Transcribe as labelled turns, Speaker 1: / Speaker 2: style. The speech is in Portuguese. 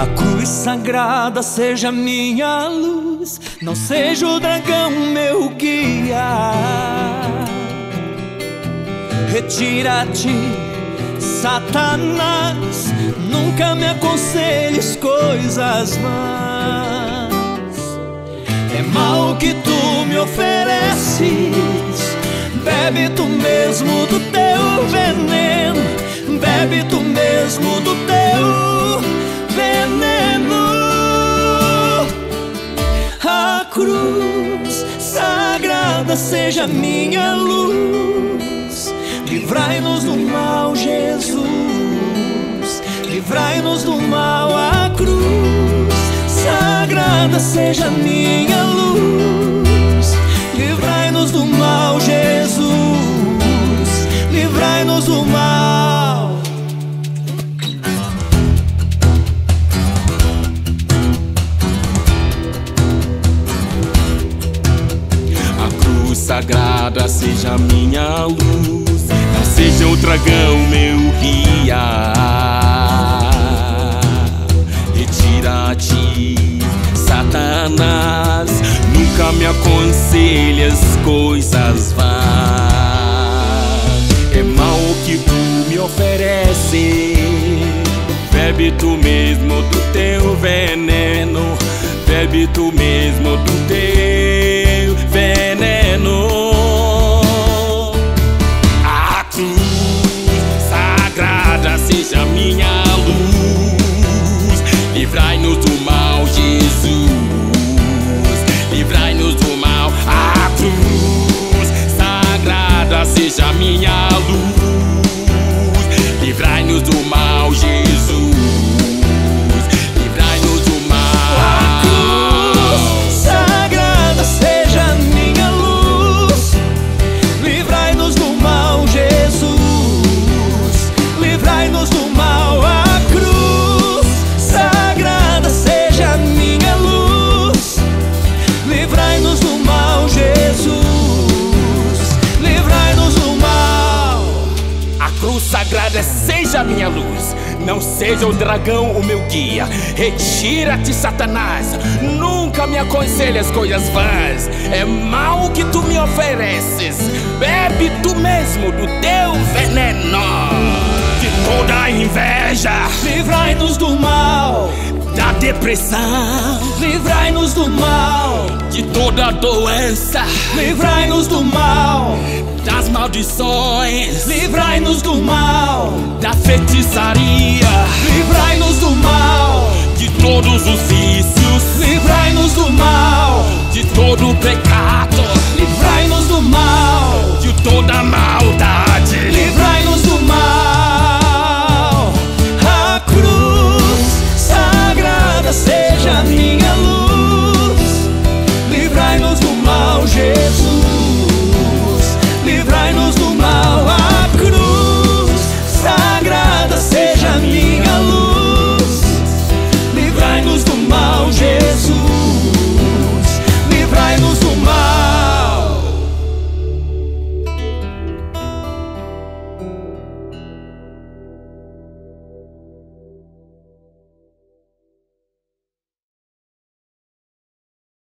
Speaker 1: A cruz sagrada seja minha luz, não seja o dragão meu guia. Retira-te, Satanás, nunca me aconselhes coisas más. É mal que tu me ofereces, bebe tu mesmo do teu veneno, bebe tu mesmo do teu veneno. A cruz sagrada seja minha luz. Livrai-nos do mal, Jesus. Livrai-nos do mal, a cruz sagrada seja minha luz.
Speaker 2: Sagrada seja minha luz, não seja o dragão meu guia. Retira-te, Satanás, nunca me aconselhas coisas vãs. É mal o que tu me ofereces, bebe tu mesmo do teu veneno, bebe tu mesmo do teu seja minha luz, livrai-nos do mal, Jesus. Livrai-nos do mal, a cruz sagrada seja minha luz. Livrai-nos do mal,
Speaker 1: cruz sagrada seja a minha luz,
Speaker 2: não seja o dragão o meu guia. Retira-te, Satanás, nunca me aconselhas coisas vãs. É mal que tu me ofereces, bebe tu mesmo do teu veneno. De toda a inveja,
Speaker 1: Livrai-nos do mal.
Speaker 2: da depressão,
Speaker 1: Livrai-nos do mal.
Speaker 2: Toda doença,
Speaker 1: Livrai-nos do mal.
Speaker 2: das maldições,
Speaker 1: Livrai-nos do mal.
Speaker 2: da feitiçaria,